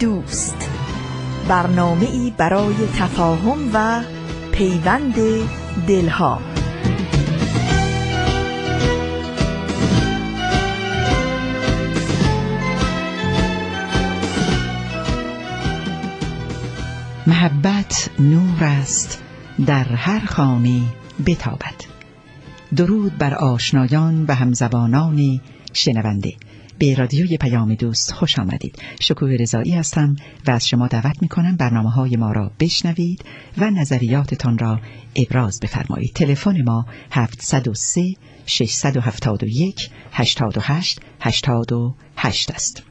دوست. برنامه ای برای تفاهم و پیوند دلها. محبت نور است در هر خانه بتابد. درود بر آشنایان و همزبانان شنونده. به رادیوی پیام دوست خوش آمدید. شکوه رضایی هستم و از شما دعوت می کنم برنامه های ما را بشنوید و نظریاتتان را ابراز بفرمایید. تلفن ما 703 671 88 88 است.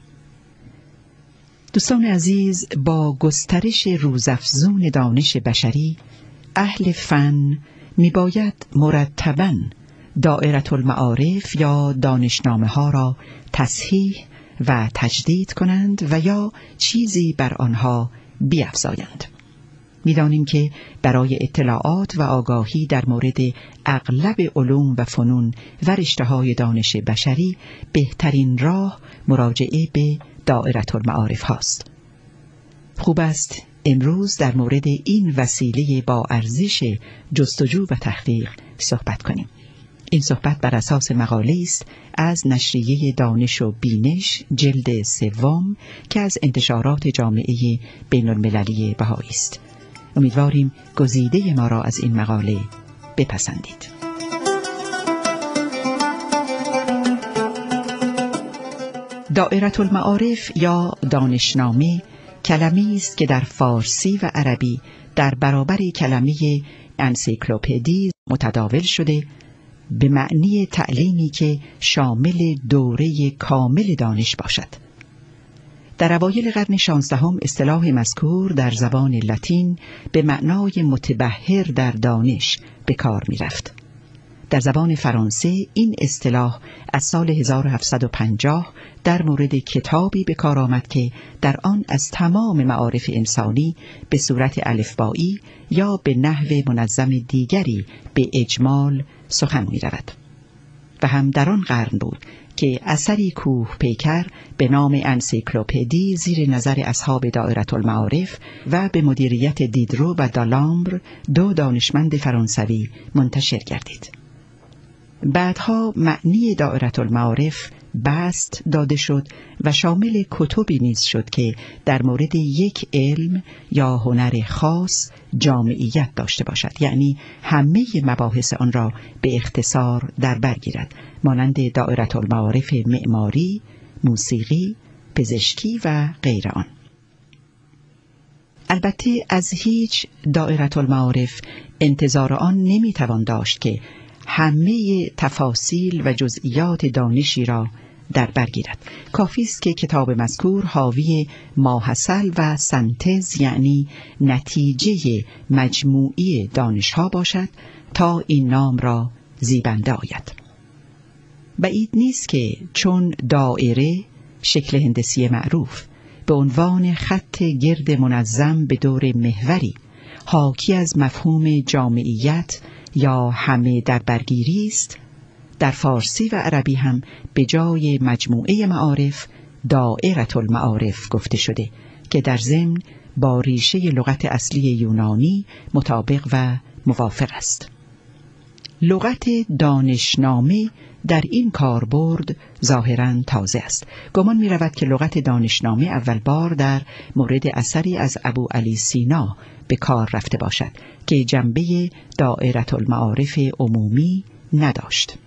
دوستان عزیز با گسترش روزافزون دانش بشری اهل فن میباید مرتبا دائرت المعارف یا دانشنامه ها را تصحیح و تجدید کنند و یا چیزی بر آنها بیافزایند. می‌دانیم که برای اطلاعات و آگاهی در مورد اغلب علوم و فنون و رشته های دانش بشری بهترین راه مراجعه به دائرت المعارف هاست. خوب است امروز در مورد این وسیله با ارزش جستجو و تحقیق صحبت کنیم. این صحبت بر اساس مقاله است از نشریه دانش و بینش جلد سوم که از انتشارات جامعه بین المللی بهایی است. امیدواریم گزیده ما را از این مقاله بپسندید. دائرت المعارف یا دانشنامه کلمی است که در فارسی و عربی در برابر کلمه انسیکلوپدی متداول شده به معنی تعلیمی که شامل دوره کامل دانش باشد در اوایل قرن شانزدهم اصطلاح مذکور در زبان لاتین به معنای متبهر در دانش به کار می رفت. در زبان فرانسه این اصطلاح از سال 1750 در مورد کتابی به کار آمد که در آن از تمام معارف انسانی به صورت الفبایی یا به نحو منظم دیگری به اجمال سخن می رود. و هم در آن قرن بود که اثری کوه پیکر به نام انسیکلوپدی زیر نظر اصحاب دائرت المعارف و به مدیریت دیدرو و دالامبر دو دانشمند فرانسوی منتشر گردید. بعدها معنی دائرت المعارف بست داده شد و شامل کتبی نیز شد که در مورد یک علم یا هنر خاص جامعیت داشته باشد. یعنی همه مباحث آن را به اختصار در بر گیرد. مانند دائرت المعارف معماری، موسیقی، پزشکی و غیر آن. البته از هیچ دائرت المعارف انتظار آن نمی‌توان داشت که همه تفاصیل و جزئیات دانشی را در برگیرد کافی است که کتاب مذکور حاوی ماحصل و سنتز یعنی نتیجه مجموعی دانشها باشد تا این نام را زیبنده آید. بعید نیست که چون دائره شکل هندسی معروف به عنوان خط گرد منظم به دور محوری حاکی از مفهوم جامعیت یا همه در برگیری است؟ در فارسی و عربی هم به جای مجموعه معارف دائرت المعارف گفته شده که در ضمن با ریشه لغت اصلی یونانی مطابق و موافق است. لغت دانشنامه در این کاربرد ظاهرا تازه است گمان می رود که لغت دانشنامه اول بار در مورد اثری از ابو علی سینا به کار رفته باشد که جنبه دائرت المعارف عمومی نداشت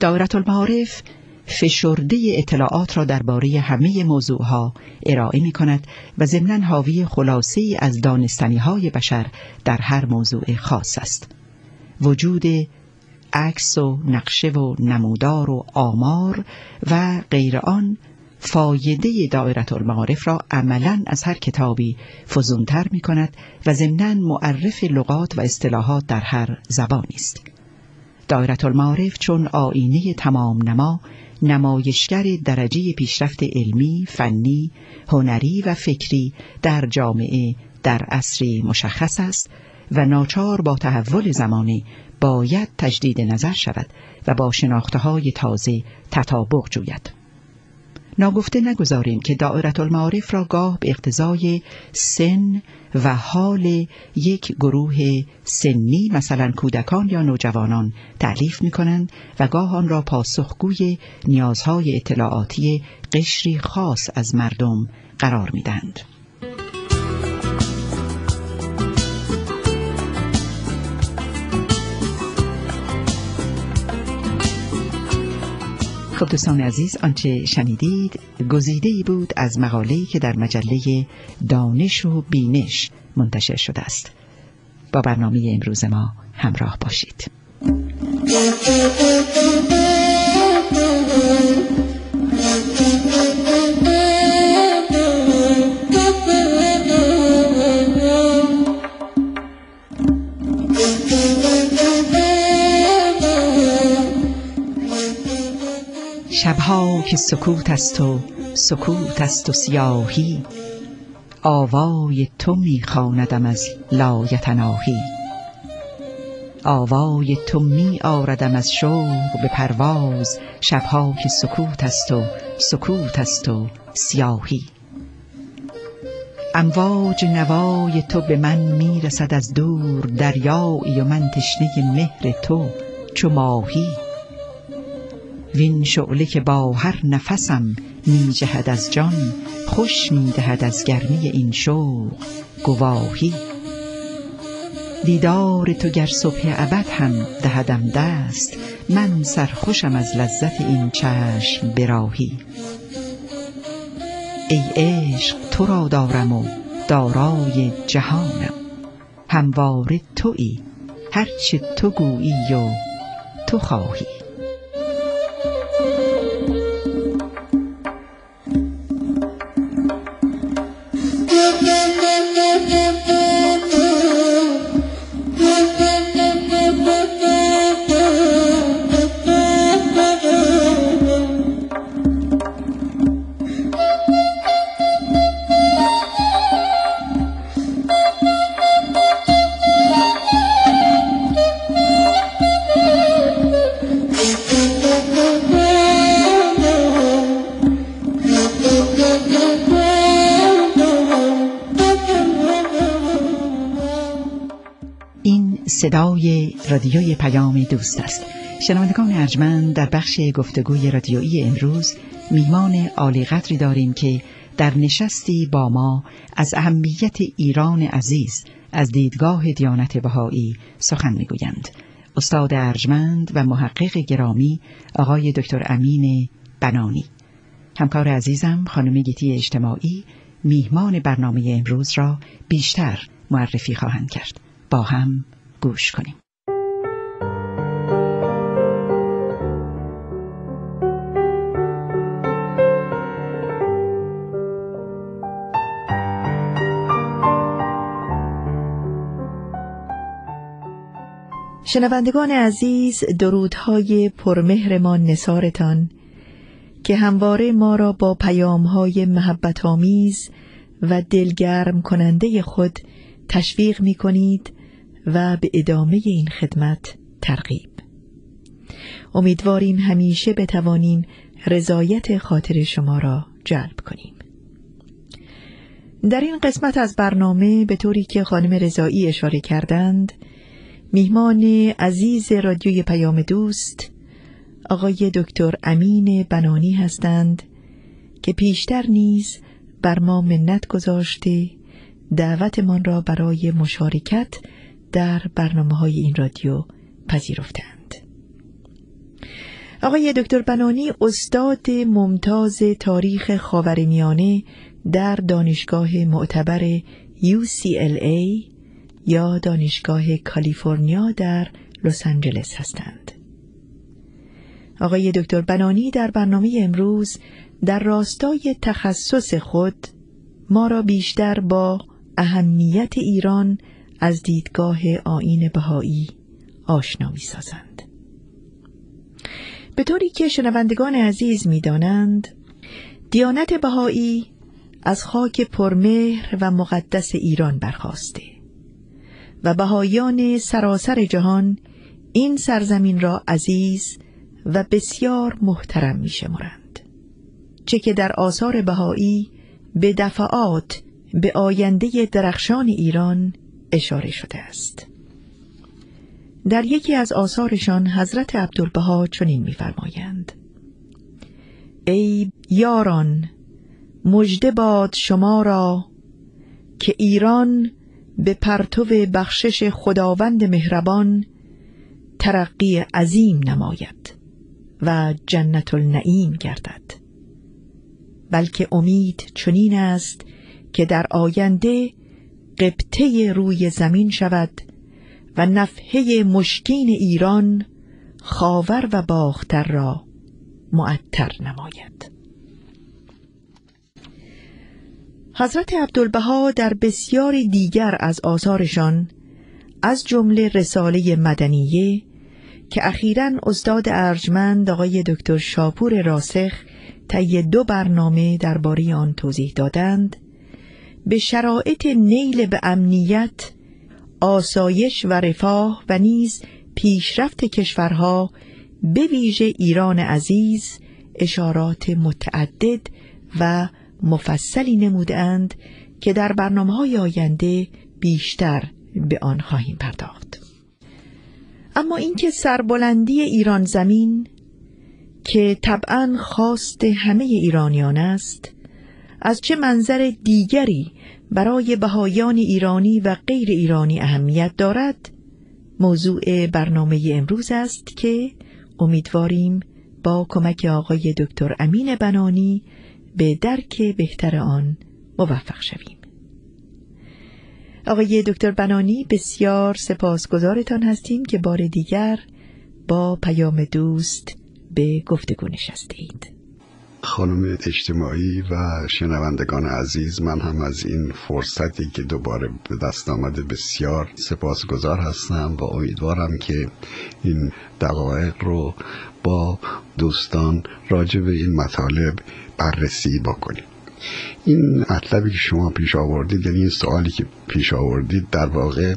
دائرت المعارف فشرده اطلاعات را درباره همه موضوعها ارائه می کند و ضمنا حاوی خلاصه از دانستنی های بشر در هر موضوع خاص است. وجود عکس و نقشه و نمودار و آمار و غیر آن فایده دائرت المعارف را عملا از هر کتابی فزونتر می کند و ضمنا معرف لغات و اصطلاحات در هر زبانی است. دایرت المعارف چون آینه تمام نما نمایشگر درجه پیشرفت علمی، فنی، هنری و فکری در جامعه در عصری مشخص است و ناچار با تحول زمانی باید تجدید نظر شود و با شناخته های تازه تطابق جوید. ناگفته نگذاریم که دائرت المعارف را گاه به اقتضای سن و حال یک گروه سنی مثلا کودکان یا نوجوانان تعلیف می کنند و گاه آن را پاسخگوی نیازهای اطلاعاتی قشری خاص از مردم قرار می دند. خب دوستان عزیز آنچه شنیدید گزیده ای بود از مقاله‌ای که در مجله دانش و بینش منتشر شده است. با برنامه امروز ما همراه باشید. شبها که سکوت است و سکوت است و سیاهی. آوای تو میخواندم از لایتناهی. آوای تو می آردم از شوق به پرواز. شبها که سکوت است و سکوت است و سیاهی. امواج نوای تو به من می‌رسد از دور. دریایی و من تشنه مهر تو چو ماهی. وین شعله که با هر نفسم می جهد از جان خوش می دهد از گرمی این شوق گواهی. دیدار تو گر صبح ابد هم دهدم دست من سرخوشم از لذت این چشم براهی. ای عشق تو را دارم و دارای جهانم. همواره تویی هرچه تو گویی و تو خواهی. رادیوی پیام دوست است. شنوندگان ارجمند در بخش گفتگوی رادیویی امروز میهمان عالی قدری داریم که در نشستی با ما از اهمیت ایران عزیز از دیدگاه دیانت بهایی سخن می‌گویند. استاد ارجمند و محقق گرامی آقای دکتر امین بنانی. همکار عزیزم خانم گیتی اجتماعی میهمان برنامه امروز را بیشتر معرفی خواهند کرد. با هم گوش کنیم. شنوندگان عزیز درودهای پرمهرمان نصارتان که همواره ما را با پیامهای محبت آمیز و دلگرم کننده خود تشویق می کنید و به ادامه این خدمت ترغیب. امیدواریم همیشه بتوانیم رضایت خاطر شما را جلب کنیم. در این قسمت از برنامه به طوری که خانم رضایی اشاره کردند میهمان عزیز رادیوی پیام دوست آقای دکتر امین بنانی هستند که پیشتر نیز بر ما منت گذاشته دعوتمان را برای مشارکت در برنامه های این رادیو پذیرفتند. آقای دکتر بنانی استاد ممتاز تاریخ خاورمیانه در دانشگاه معتبر UCLA یا دانشگاه کالیفرنیا در لس آنجلس هستند. آقای دکتر بنانی در برنامه امروز در راستای تخصص خود ما را بیشتر با اهمیت ایران از دیدگاه آین بهایی آشنا می سازند. به طوری که شنوندگان عزیز می دانند، دیانت بهایی از خاک پرمهر و مقدس ایران برخواسته و بهایان سراسر جهان این سرزمین را عزیز و بسیار محترم می شمرند. چه که در آثار بهایی به دفعات به آینده درخشان ایران اشاره شده است در یکی از آثارشان حضرت عبدالبها چنین می‌فرمایند ای یاران مژده باد شما را که ایران به پرتو بخشش خداوند مهربان ترقی عظیم نماید و جنت النعیم گردد. بلکه امید چنین است که در آینده قبطه روی زمین شود و نفحه مشکین ایران خاور و باختر را معطر نماید. حضرت عبدالبها در بسیاری دیگر از آثارشان از جمله رساله مدنیه که اخیرا استاد ارجمند آقای دکتر شاپور راسخ طی دو برنامه درباره آن توضیح دادند به شرایط نیل به امنیت آسایش و رفاه و نیز پیشرفت کشورها به ویژه ایران عزیز اشارات متعدد و مفصلی نمودند که در برنامه های آینده بیشتر به آن خواهیم پرداخت. اما اینکه سربلندی ایران زمین که طبعا خواست همه ایرانیان است از چه منظر دیگری برای بهایان ایرانی و غیر ایرانی اهمیت دارد موضوع برنامه امروز است که امیدواریم با کمک آقای دکتر امین بنانی به درک بهتر آن موفق شویم. آقای دکتر بنانی بسیار سپاسگزارتان هستیم که بار دیگر با پیام دوست به گفتگو نشسته اید خانم اجتماعی و شنوندگان عزیز من هم از این فرصتی که دوباره به دست آمده بسیار سپاسگزار هستم و امیدوارم که این دقایق رو با دوستان راجع به این مطالب بررسی بکنیم. این مطلبی که شما پیش آوردید یعنی این سوالی که پیش آوردید در واقع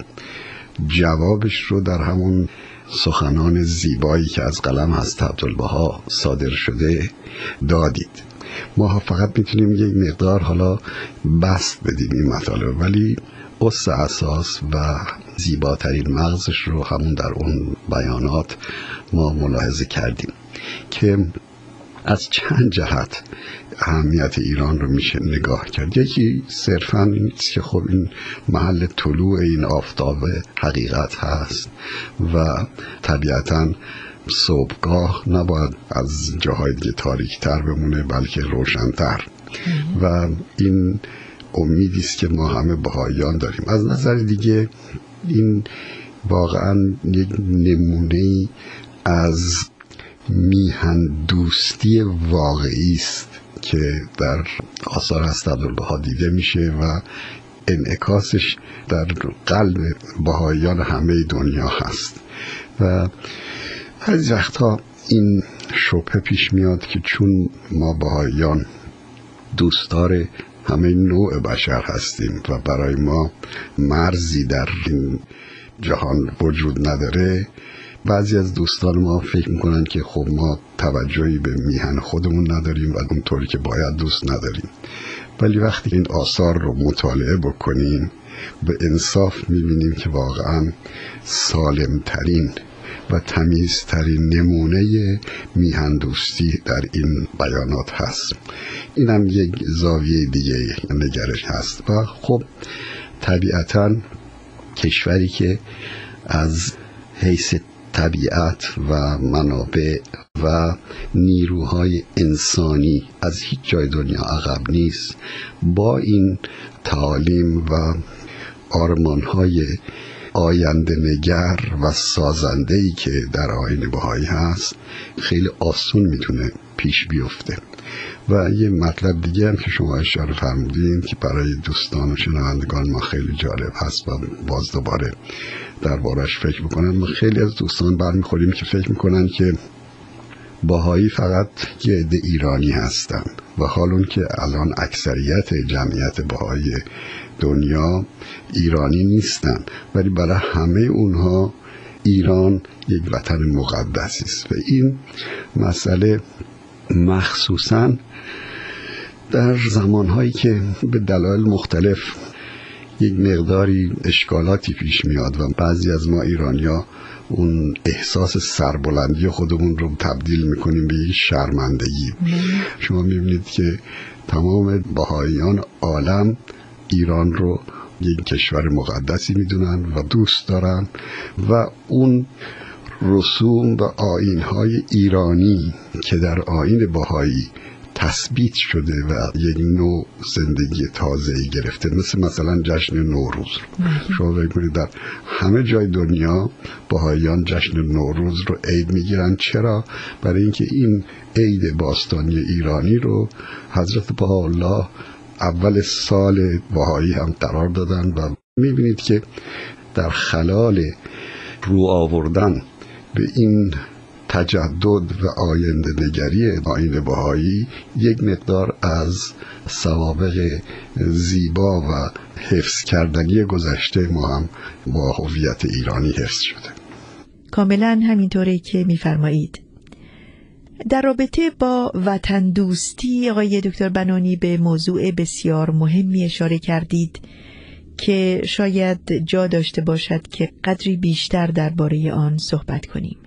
جوابش رو در همون سخنان زیبایی که از قلم از عبدالبها صادر شده دادید. ما فقط می‌تونیم یک مقدار حالا بست بدیم این مطالب ولی قصه اساس و زیباترین مغزش رو همون در اون بیانات ما ملاحظه کردیم که از چند جهت اهمیت ایران رو میشه نگاه کرد. یکی صرفا این که خب این محل طلوع این آفتاب حقیقت هست و طبیعتا صبحگاه نباید از جاهای دیگه تاریکتر بمونه بلکه روشنتر. و این امیدی است که ما همه بهاییان داریم. از نظر دیگه این واقعا یک نمونه از میهن دوستی واقعی است. که در آثار هست عبدالبها دیده میشه و انعکاسش در قلب بهاییان همه دنیا هست. و از وقتها این شبه پیش میاد که چون ما بهاییان دوستدار همه نوع بشر هستیم و برای ما مرزی در این جهان وجود نداره بعضی از دوستان ما فکر می‌کنن که خب ما توجهی به میهن خودمون نداریم و اونطوری که باید دوست نداریم. ولی وقتی این آثار رو مطالعه بکنیم به انصاف می‌بینیم که واقعا سالمترین و تمیزترین نمونه میهن دوستی در این بیانات هست. اینم یک زاویه دیگه نگرش هست. و خب طبیعتا کشوری که از حیث طبیعت و منابع و نیروهای انسانی از هیچ جای دنیا عقب نیست. با این تعالیم و آرمانهای آینده نگر و سازنده ای که در آین بهایی هست خیلی آسون می‌تونه پیش بیفته. و یه مطلب دیگه هم که شما اشاره فرمودین که برای دوستان و شنوندگان ما خیلی جالب هست و باز دوباره دربارش فکر بکنن خیلی از دوستان برمیخوریم که فکر می‌کنن که باهایی فقط یه عده ایرانی هستن و حال که الان اکثریت جمعیت باهایی دنیا ایرانی نیستن ولی برای همه اونها ایران یک وطن مقدسی است. و این مسئله مخصوصا در زمانهایی که به دلایل مختلف یک مقداری اشکالاتی پیش میاد و بعضی از ما ایرانیا اون احساس سربلندی خودمون رو تبدیل می‌کنیم به یک شرمندگی. شما می‌بینید که تمام بهاییان عالم ایران رو یک کشور مقدسی می‌دونن و دوست دارن و اون رسوم و آینهای ایرانی که در آین بهایی تثبیت شده و یک نوع زندگی تازه گرفته مثل مثلا جشن نوروز شما بکنید در همه جای دنیا بهاییان جشن نوروز رو عید می‌گیرن. چرا؟ برای اینکه این عید باستانی ایرانی رو حضرت الله اول سال بهایی هم قرار دادن و می‌بینید که در خلال رو آوردن به این تجدد و آینده نگری آین بهایی یک مقدار از سوابق زیبا و حفظ کردنی گذشته ما هم با هویت ایرانی حفظ شده. کاملا همینطوره که میفرمایید. در رابطه با وطن دوستی آقای دکتر بنانی به موضوع بسیار مهمی اشاره کردید. که شاید جا داشته باشد که قدری بیشتر درباره آن صحبت کنیم.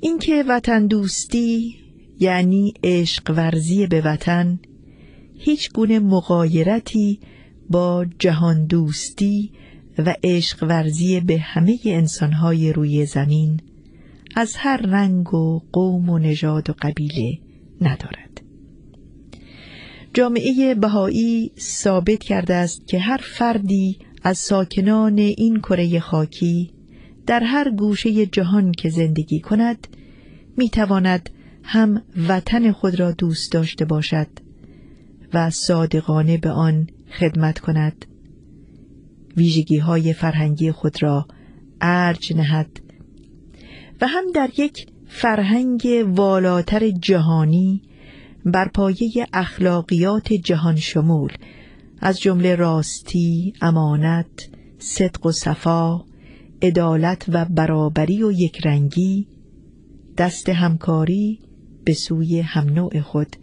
اینکه وطن دوستی یعنی عشق ورزی به وطن هیچ گونه مقایرتی با جهان دوستی و عشق ورزی به همه انسانهای روی زمین از هر رنگ و قوم و نژاد و قبیله ندارد. جامعه بهایی ثابت کرده است که هر فردی از ساکنان این کره خاکی در هر گوشه جهان که زندگی کند می‌تواند هم وطن خود را دوست داشته باشد و صادقانه به آن خدمت کند. ویژگی های فرهنگی خود را ارج نهد و هم در یک فرهنگ والاتر جهانی بر پایه اخلاقیات جهان شمول. از جمله راستی، امانت، صدق و صفا، عدالت و برابری و یکرنگی دست همکاری به سوی هم نوع خود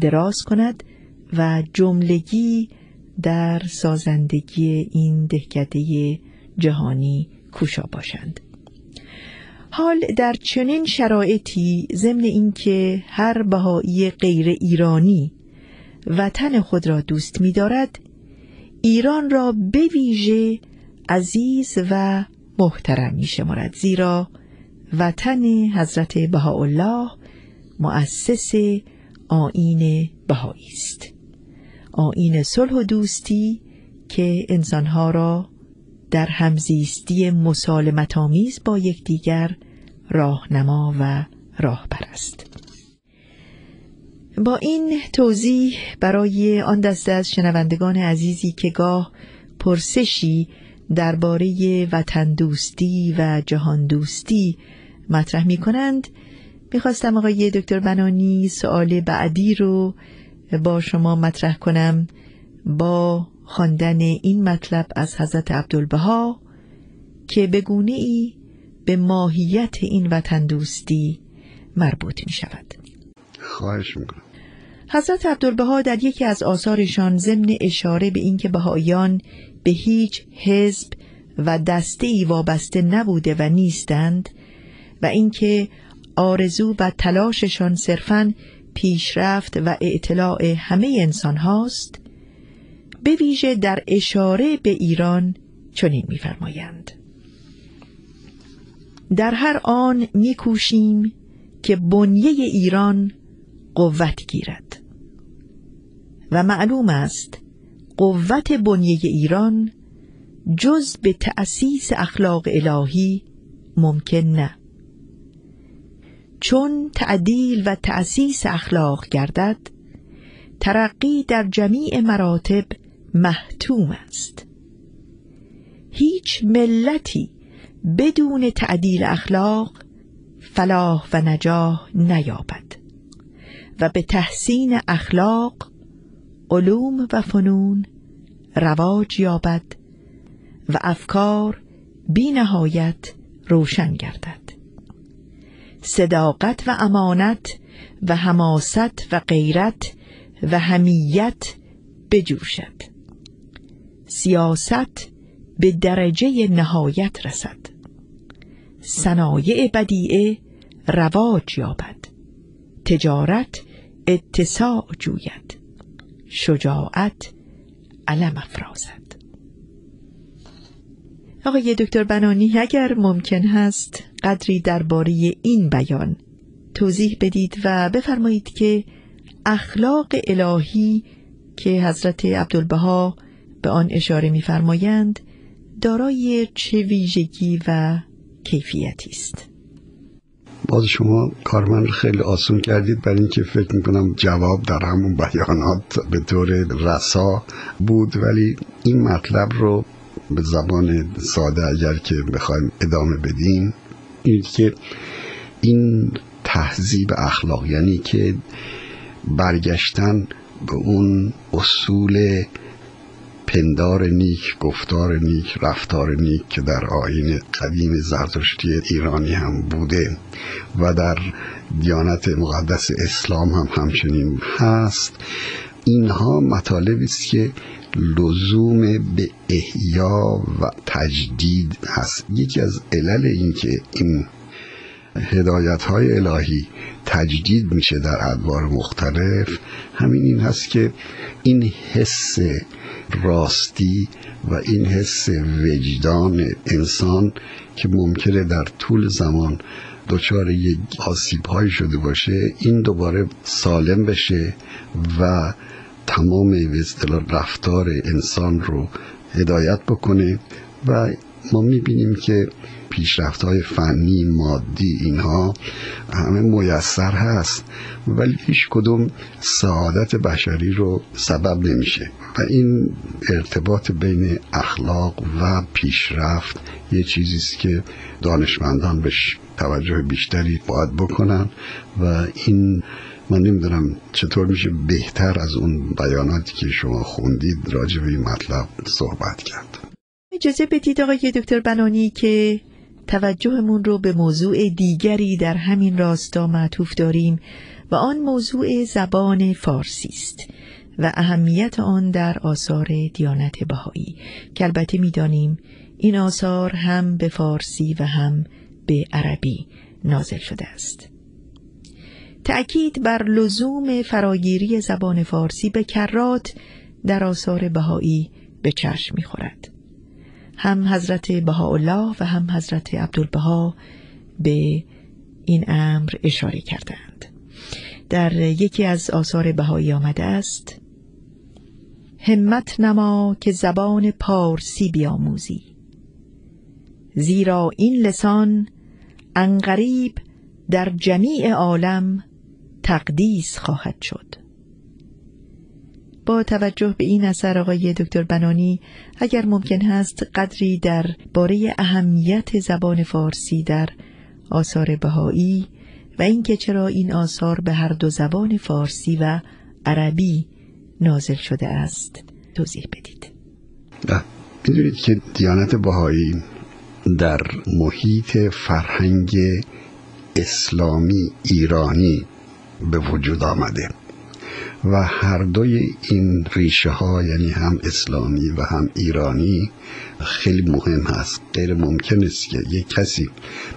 دراز کند و جملگی در سازندگی این دهکده جهانی کوشا باشند. حال در چنین شرایطی ضمن اینکه هر بهایی غیر ایرانی وطن خود را دوست می‌دارد ایران را به ویژه عزیز و محترم می شمارد زیرا وطن حضرت بهاءالله مؤسس آین بهایی است. آین صلح و دوستی که انسانها را در همزیستی مسالمت آمیز با یکدیگر راهنما و راهبر است با این توضیح برای آن دسته از شنوندگان عزیزی که گاه پرسشی درباره وطن دوستی و جهان دوستی مطرح می کنند می‌خواستم آقای دکتر بنانی سوال بعدی رو با شما مطرح کنم. با خواندن این مطلب از حضرت عبدالبها که به گونه ای به ماهیت این وطن دوستی مربوط می شود خواهش می‌کنم. حضرت عبدالبها در یکی از آثارشان ضمن اشاره به اینکه بهایان به هیچ حزب و دسته ای وابسته نبوده و نیستند و اینکه آرزو و تلاششان صرفاً پیشرفت و اطلاع همه انسان هاست به ویژه در اشاره به ایران چنین می‌فرمایند. در هر آن میکوشیم که بنیه ایران قوت گیرد. و معلوم است قوت بنیه ایران جز به تأسیس اخلاق الهی ممکن نه. چون تعدیل و تأسیس اخلاق گردد ترقی در جمیع مراتب محتوم است. هیچ ملتی بدون تعدیل اخلاق فلاح و نجاح نیابد و به تحسین اخلاق علوم و فنون رواج یابد و افکار بی نهایت روشن گردد. صداقت و امانت و حماست و غیرت و همیت بجوشد. سیاست به درجه نهایت رسد. صنایع بدیعه رواج یابد. تجارت اتساع جوید. شجاعت علم افرازد. آقای دکتر بنانی اگر ممکن هست قدری درباره این بیان توضیح بدید و بفرمایید که اخلاق الهی که حضرت عبدالبها به آن اشاره می‌فرمایند دارای چه ویژگی و کیفیتی است؟ باز شما کار من خیلی آسون کردید. برای اینکه فکر می‌کنم جواب در همون بیانات به طور رسا بود. ولی این مطلب رو به زبان ساده اگر که بخوایم ادامه بدیم این که این تهذیب اخلاق یعنی که برگشتن به اون اصول پندار نیک گفتار نیک رفتار نیک که در آین قدیم زرتشتی ایرانی هم بوده و در دیانت مقدس اسلام هم همچنین هست. اینها مطالبی است که لزوم به احیا و تجدید هست. یکی از علل این که این هدایت های الهی تجدید میشه در ادوار مختلف. همین این هست که این حس راستی و این حس وجدان انسان که ممکنه در طول زمان دچار یک آسیب های شده باشه این دوباره سالم بشه و تمام به رفتار انسان رو هدایت بکنه. و ما می‌بینیم که پیشرفت های فنی مادی اینها همه میسر هست. ولی هیچ کدوم سعادت بشری رو سبب نمیشه. و این ارتباط بین اخلاق و پیشرفت یه چیزی است که دانشمندان بهش توجه بیشتری باید بکنن. و این من نمی‌دونم چطور میشه بهتر از اون بیاناتی که شما خوندید راجع به این مطلب صحبت کرد. اجازه بدید آقای دکتر بنانی که توجهمون رو به موضوع دیگری در همین راستا معطوف داریم و آن موضوع زبان فارسی است و اهمیت آن در آثار دیانت بهایی که البته می‌دانیم این آثار هم به فارسی و هم به عربی نازل شده است. تأکید بر لزوم فراگیری زبان فارسی به کرات در آثار بهایی به چشم می‌خورد. هم حضرت بهاءالله و هم حضرت عبدالبها به این امر اشاره کردند. در یکی از آثار بهایی آمده است همت نما که زبان پارسی بیاموزی. زیرا این لسان انقریب در جمیع عالم تقدیس خواهد شد. با توجه به این اثر آقای دکتر بنانی اگر ممکن هست قدری در باره اهمیت زبان فارسی در آثار بهایی و اینکه چرا این آثار به هر دو زبان فارسی و عربی نازل شده است توضیح بدید. می‌دونید که دیانت بهایی در محیط فرهنگ اسلامی ایرانی به وجود آمده. و هر دوی این ریشه ها یعنی هم اسلامی و هم ایرانی خیلی مهم هست. غیر ممکن است که یک کسی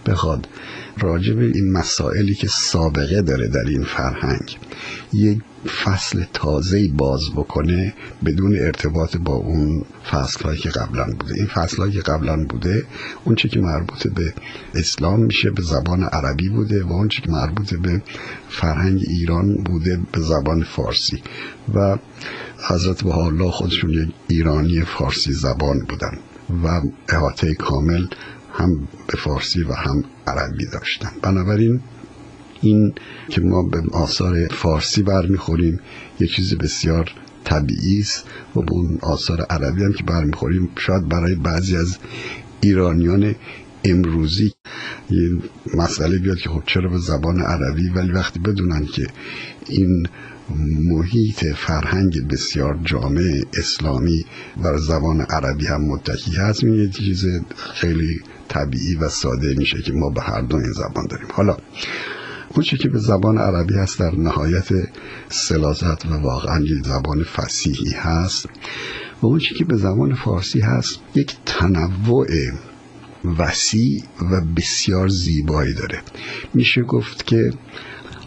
بخواد راجع به این مسائلی که سابقه داره در این فرهنگ یک فصل تازه باز بکنه بدون ارتباط با اون فصل که قبلا بوده. این فصل که قبلا بوده اون چه که مربوط به اسلام میشه به زبان عربی بوده و اون چه که مربوط به فرهنگ ایران بوده به زبان فارسی. و حضرت به الله خودشون یک ایرانی فارسی زبان بودن و احاطه کامل هم به فارسی و هم عربی داشتن. بنابراین این که ما به آثار فارسی برمیخوریم یه چیز بسیار طبیعی است و به اون آثار عربی هم که برمیخوریم شاید برای بعضی از ایرانیان امروزی یه مسئله بیاد که خب چرا به زبان عربی؟ ولی وقتی بدونن که این محیط فرهنگ بسیار جامع اسلامی بر زبان عربی هم متکی هست. این یه چیز خیلی طبیعی و ساده میشه که ما به هر دو این زبان داریم. حالا اون که به زبان عربی هست در نهایت سلازت و واقعا یک زبان فسیحی هست و اون که به زبان فارسی هست یک تنوع وسیع و بسیار زیبایی داره. میشه گفت که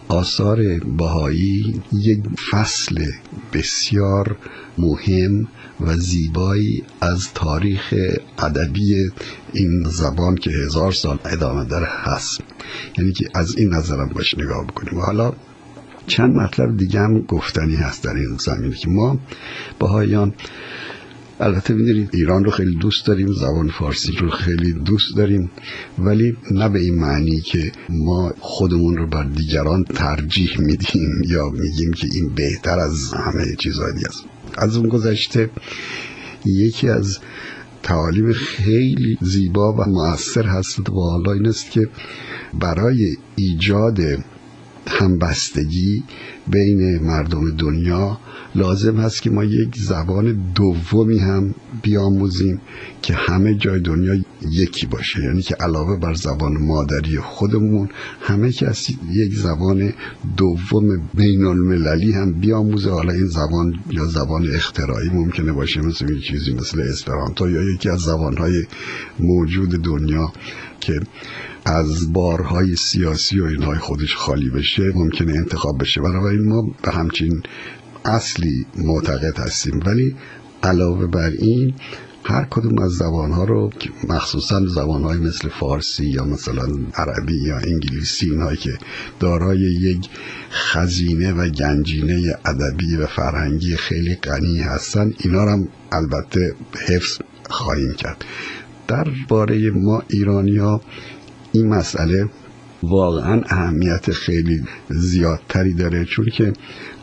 آثار بهایی یک فصل بسیار مهم و زیبایی از تاریخ ادبی این زبان که هزار سال ادامه داره هست. یعنی که از این نظرم باش نگاه بکنیم. حالا چند مطلب دیگه هم گفتنی هست در این زمینه که ما بهاییان البته می‌دونید ایران رو خیلی دوست داریم زبان فارسی رو خیلی دوست داریم ولی نه به این معنی که ما خودمون رو بر دیگران ترجیح میدیم یا میگیم که این بهتر از همه چیزهای دیگه است. از اون گذشته یکی از تعالیم خیلی زیبا و مؤثر هست و حالا این است که برای ایجاد همبستگی بین مردم دنیا لازم هست که ما یک زبان دومی هم بیاموزیم که همه جای دنیا یکی باشه. یعنی که علاوه بر زبان مادری خودمون همه کسی یک زبان دوم بین المللی هم بیاموزه. حالا این زبان یا زبان اختراعی ممکنه باشه مثل یک چیزی مثل اسپرانتو یا یکی از زبانهای موجود دنیا که از بارهای سیاسی و اینهای خودش خالی بشه ممکنه انتخاب بشه. بنابراین ما به همچین اصلی معتقد هستیم. ولی علاوه بر این هر کدوم از زبانها رو مخصوصا زبانهای مثل فارسی یا مثلا عربی یا انگلیسی اینهایی که دارای یک خزینه و گنجینه ادبی و فرهنگی خیلی غنی هستن اینا رو هم البته حفظ خواهیم کرد. در باره ما ایرانی ها این مسئله واقعا اهمیت خیلی زیادتری داره چون که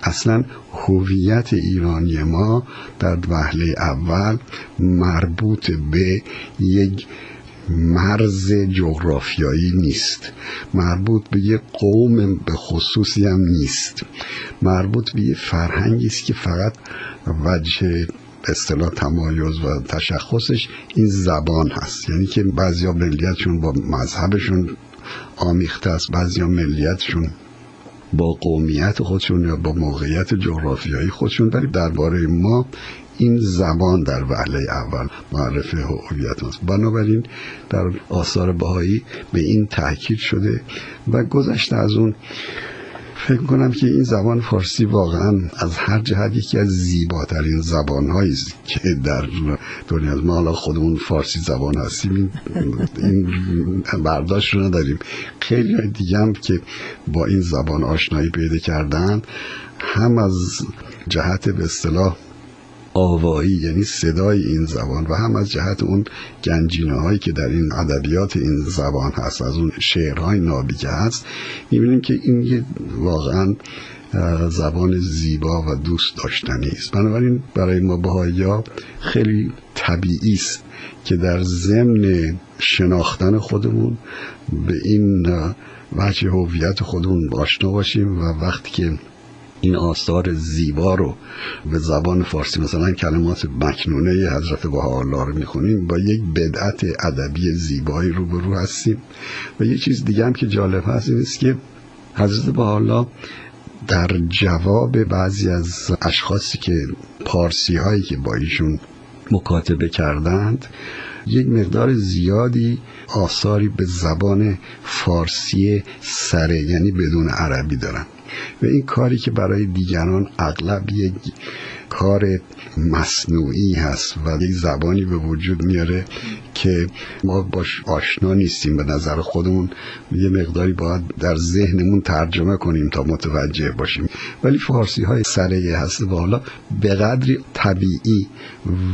اصلا هویت ایرانی ما در وهله اول مربوط به یک مرز جغرافیایی نیست. مربوط به یک قوم به خصوصی هم نیست. مربوط به یک فرهنگی است که فقط وجه اصطلاح تمایز و تشخصش این زبان هست. یعنی که بعضیا ملیتشون با مذهبشون آمیخته است بعضیا ملیتشون با قومیت خودشون یا با موقعیت جغرافیایی خودشون. ولی درباره ما این زبان در وهله اول معرف هویت است بنابراین در آثار بهایی به این تاکید شده و گذشته از اون فکر کنم که این زبان فارسی واقعا از هر جهت یکی از زیباترین زبان است که در دنیا از ما حالا خودمون فارسی زبان هستیم. این برداشت رو نداریم. خیلی دیگه هم که با این زبان آشنایی پیدا کردن هم از جهت به اصطلاح آوایی یعنی صدای این زبان و هم از جهت اون گنجینه هایی که در این ادبیات این زبان هست از اون شعرهای نابی که هست می‌بینیم که این یه واقعا زبان زیبا و دوست داشتنی است. بنابراین برای ما بهایی خیلی طبیعی است که در ضمن شناختن خودمون به این وجه هویت خودمون آشنا باشیم و وقتی که این آثار زیبا رو به زبان فارسی مثلا کلمات مکنونه حضرت بهاءالله رو می‌خونیم با یک بدعت ادبی زیبایی روبرو هستیم. و یه چیز دیگه هم که جالب هست این است که حضرت بهاءالله در جواب بعضی از اشخاصی که پارسی هایی که با ایشون مکاتبه کردند یک مقدار زیادی آثاری به زبان فارسی سره یعنی بدون عربی دارن. و این کاری که برای دیگران اغلب یک کار مصنوعی هست و یک زبانی به وجود میاره که ما باش آشنا نیستیم به نظر خودمون. یه مقداری باید در ذهنمون ترجمه کنیم تا متوجه باشیم. ولی فارسی های سره هست و حالا به قدری طبیعی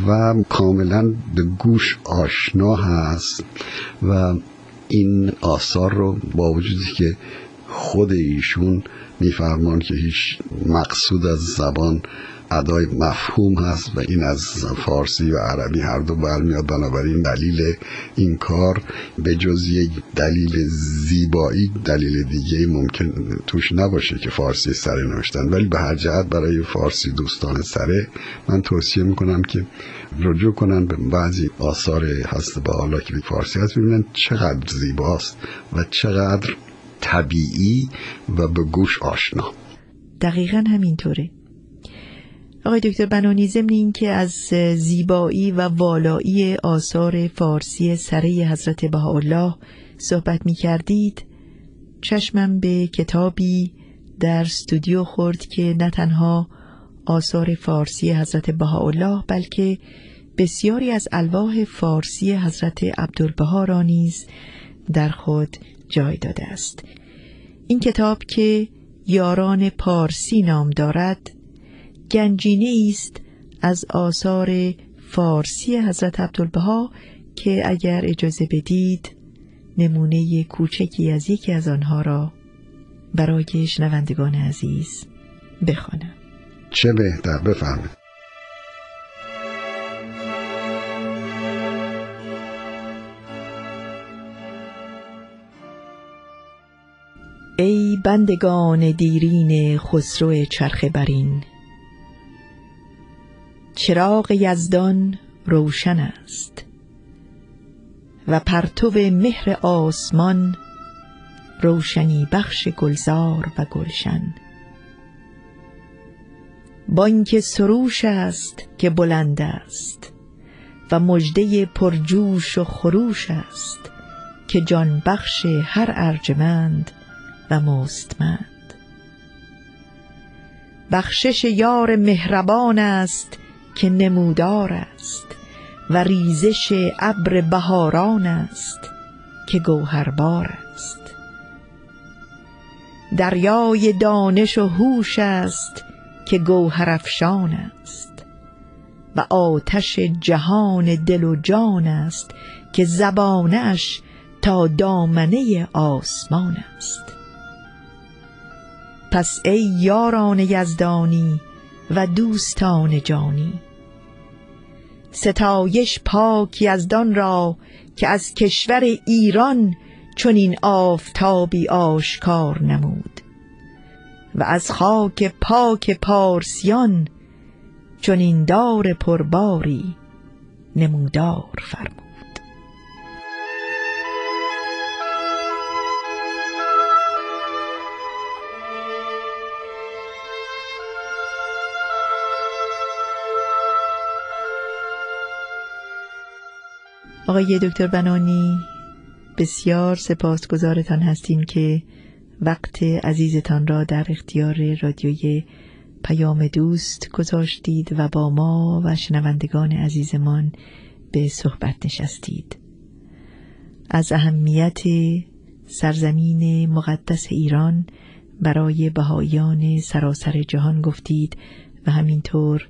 و کاملا به گوش آشنا هست و این آثار رو با وجودی که خود ایشون میفرمان که هیچ مقصود از زبان ادای مفهوم هست و این از فارسی و عربی هر دو برمیاد. بنابراین دلیل این کار به جز یک دلیل زیبایی دلیل دیگه ممکن توش نباشه که فارسی سره نوشتن. ولی به هر جهت برای فارسی دوستان سره من توصیه می‌کنم که رجوع کنن به بعضی آثار هست با حالا که فارسی هست ببینن چقدر زیباست و چقدر طبیعی و به گوش آشنا. دقیقا همینطوره. آقای دکتر بنانی ضمن این که از زیبایی و والایی آثار فارسی سره حضرت بهاءالله صحبت می کردید چشمم به کتابی در استودیو خورد که نه تنها آثار فارسی حضرت بهاءالله بلکه بسیاری از الواح فارسی حضرت عبدالبها را نیز در خود جای داده است. این کتاب که یاران پارسی نام دارد گنجینه است از آثار فارسی حضرت عبدالبها که اگر اجازه بدید نمونه کوچکی از یکی از آنها را برای شنوندگان عزیز بخوانم. چه بهتر بفرمایید. بندگان دیرین خسرو چرخ برین. چراغ یزدان روشن است و پرتو مهر آسمان روشنی بخش گلزار و گلشن. بانک سروش است که بلند است و مژده پرجوش و خروش است که جان بخش هر ارجمند و مستمند بخشش یار مهربان است که نمودار است و ریزش ابر بهاران است که گوهربار است. دریای دانش و هوش است که گوهر افشان است و آتش جهان دل و جان است که زبانش تا دامنه آسمان است. پس ای یاران یزدانی و دوستان جانی. ستایش پاک یزدان را که از کشور ایران چون این آفتابی آشکار نمود و از خاک پاک پارسیان چون این دار پرباری نمودار فرمود. آقای دکتر بنانی بسیار سپاسگزارتان هستیم که وقت عزیزتان را در اختیار رادیوی پیام دوست گذاشتید و با ما و شنوندگان عزیزمان به صحبت نشستید. از اهمیت سرزمین مقدس ایران برای بهایان سراسر جهان گفتید و همینطور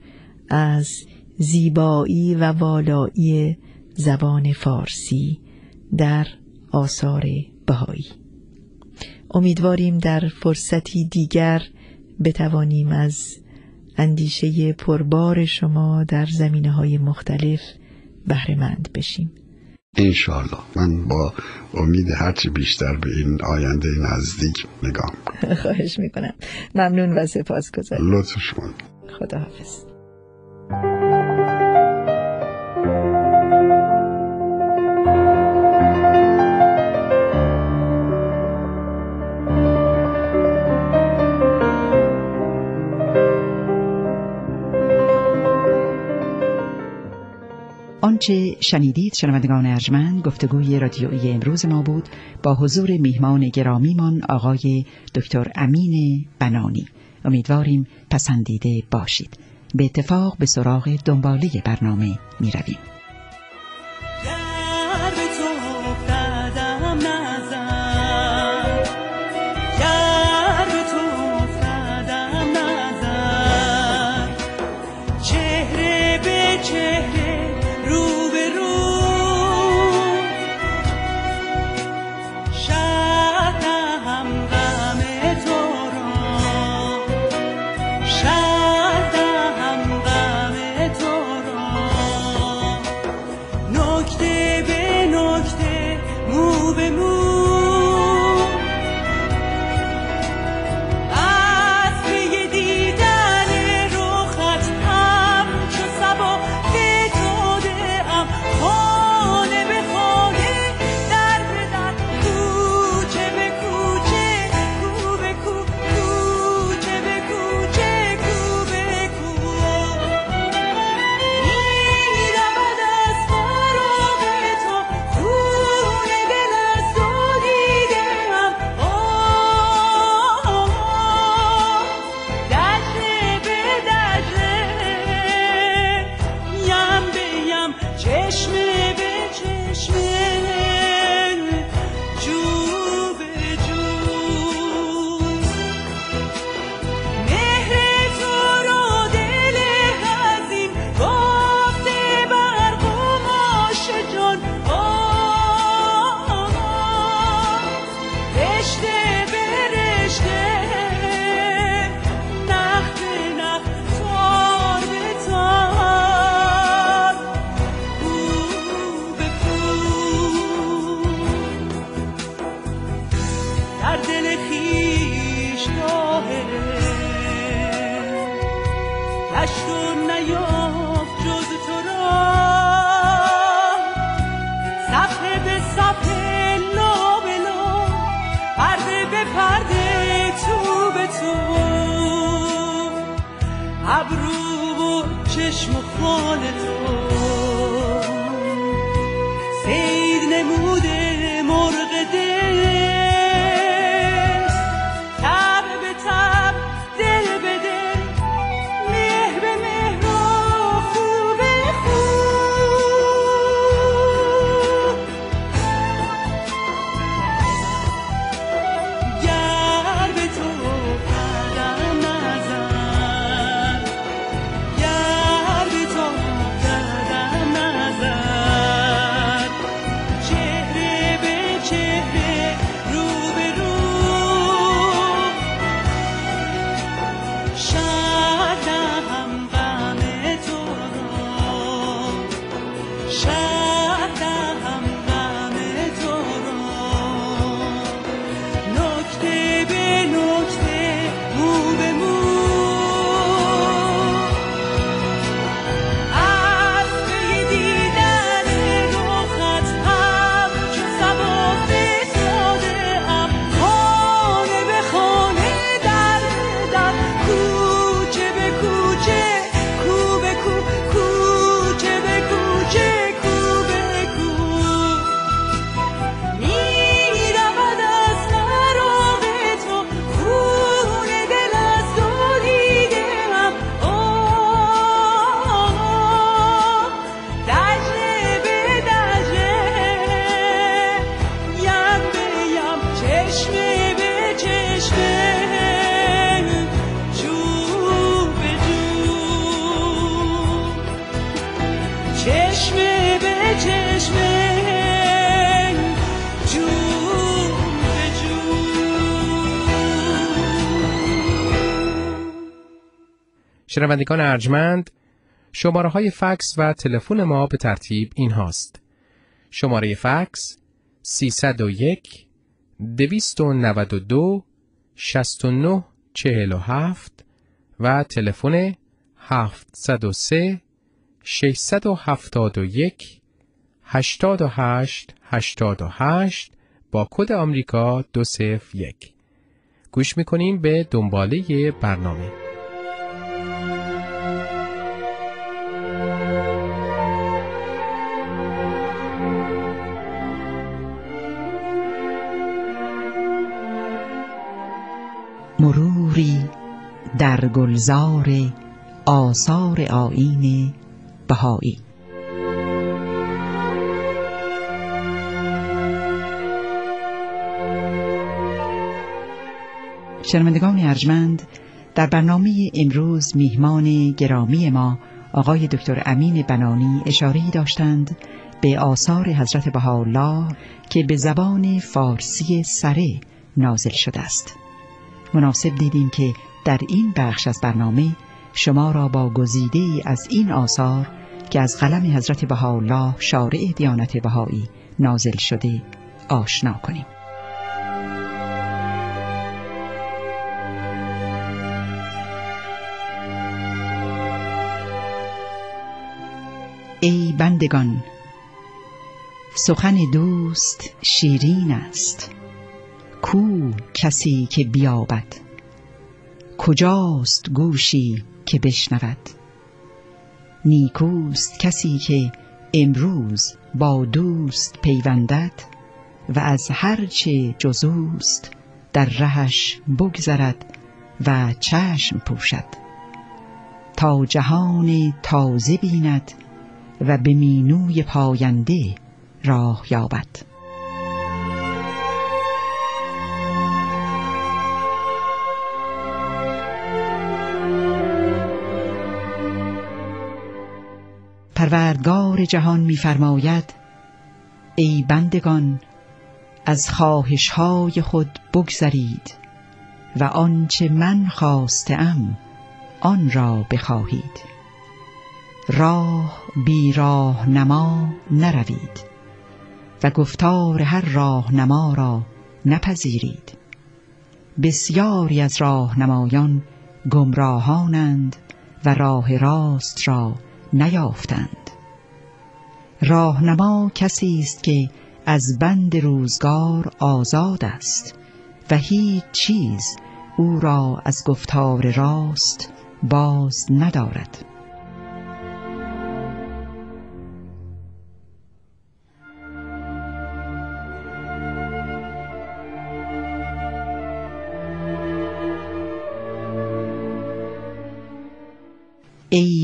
از زیبایی و والایی زبان فارسی در آثار بهایی. امیدواریم در فرصتی دیگر بتوانیم از اندیشه پربار شما در زمینه های مختلف بهرهمند بشیم. انشاءالله. من با امید هرچی بیشتر به این آینده نزدیک نگاه خواهش می‌کنم. ممنون و سپاس گذارم لطف شما. خدا آنچه شنیدید؟ شنوندگان ارجمند گفتگوی رادیویی امروز ما بود با حضور میهمان گرامیمان آقای دکتر امین بنانی. امیدواریم پسندیده باشید. به اتفاق به سراغ دنباله برنامه می رویم. چشم و شنوندگان ارجمند شماره های فکس و تلفن ما به ترتیب این هاست. شماره فکس 301 292 69 47 و تلفن 703 671 88 88 با کد آمریکا 201 گوش می‌کنیم به دنباله برنامه. مروری در گلزار آثار آین بهایی. شنوندگان ارجمند در برنامه امروز میهمان گرامی ما آقای دکتر امین بنانی اشاره داشتند به آثار حضرت بهاءالله که به زبان فارسی سره نازل شده است. مناسب دیدیم که در این بخش از برنامه شما را با گزیده از این آثار که از قلم حضرت بهاءالله شارع دیانت بهایی نازل شده آشنا کنیم. ای بندگان سخن دوست شیرین است. کو کسی که بیابد؟ کجاست گوشی که بشنود؟ نیکوست کسی که امروز با دوست پیوندد و از هرچه جزوست در رهش بگذرد و چشم پوشد. تا جهان تازه بیند و به مینوی پاینده راه یابد. پروردگار جهان میفرماید ای بندگان از خواهش های خود بگذرید و آنچه من خواستم آن را بخواهید. راه بی راه نما نروید و گفتار هر راه نما را نپذیرید. بسیاری از راهنمایان گمراهانند و راه راست را نیافتند. راهنما کسی است که از بند روزگار آزاد است و هیچ چیز او را از گفتار راست باز ندارد.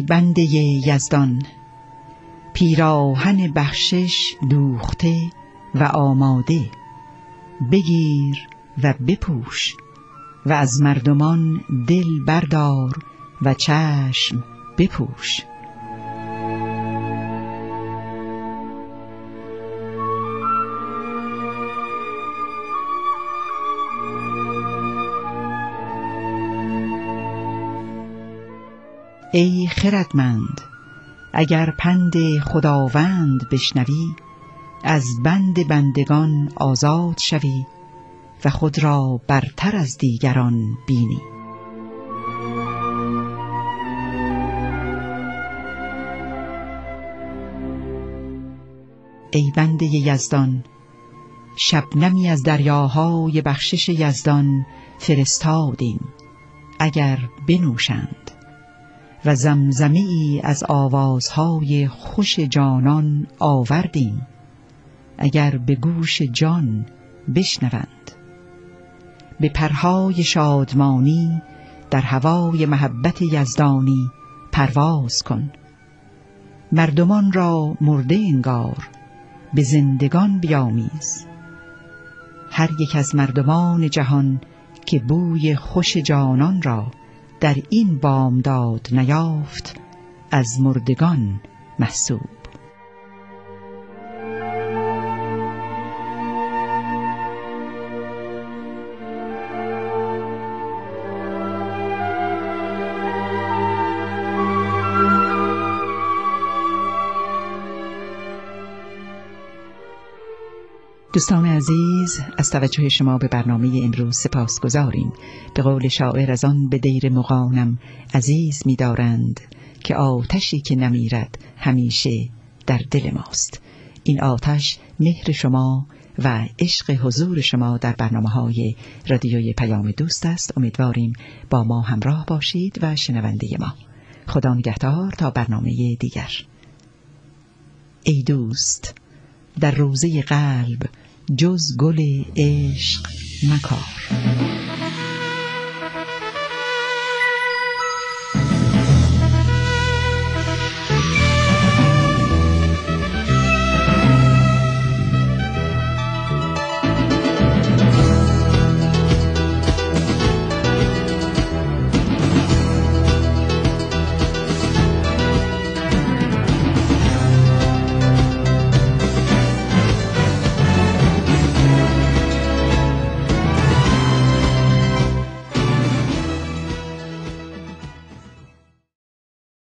بنده یزدان. پیراهن بخشش دوخته و آماده. بگیر و بپوش و از مردمان دل بردار و چشم بپوش. ای خردمند اگر پند خداوند بشنوی از بند بندگان آزاد شوی و خود را برتر از دیگران بینی. ای بنده یزدان شبنمی از دریاهای بخشش یزدان فرستادیم اگر بنوشند. و زمزمه ای از آوازهای خوش جانان آوردیم. اگر به گوش جان بشنوند. به پرهای شادمانی در هوای محبت یزدانی پرواز کن. مردمان را مرده انگار به زندگان بیامیز. هر یک از مردمان جهان که بوی خوش جانان را در این بامداد نیافت از مردگان محسوب دوستان عزیز از توجه شما به برنامه امروز سپاس گذاریم. به قول شاعر از آن به دیر مقانم عزیز می‌دارند که آتشی که نمیرد همیشه در دل ماست. این آتش مهر شما و عشق حضور شما در برنامه های رادیوی پیام دوست است. امیدواریم با ما همراه باشید و شنونده ما. خدا نگهدار تا برنامه دیگر. ای دوست در روزه قلب جز گل عشق مکار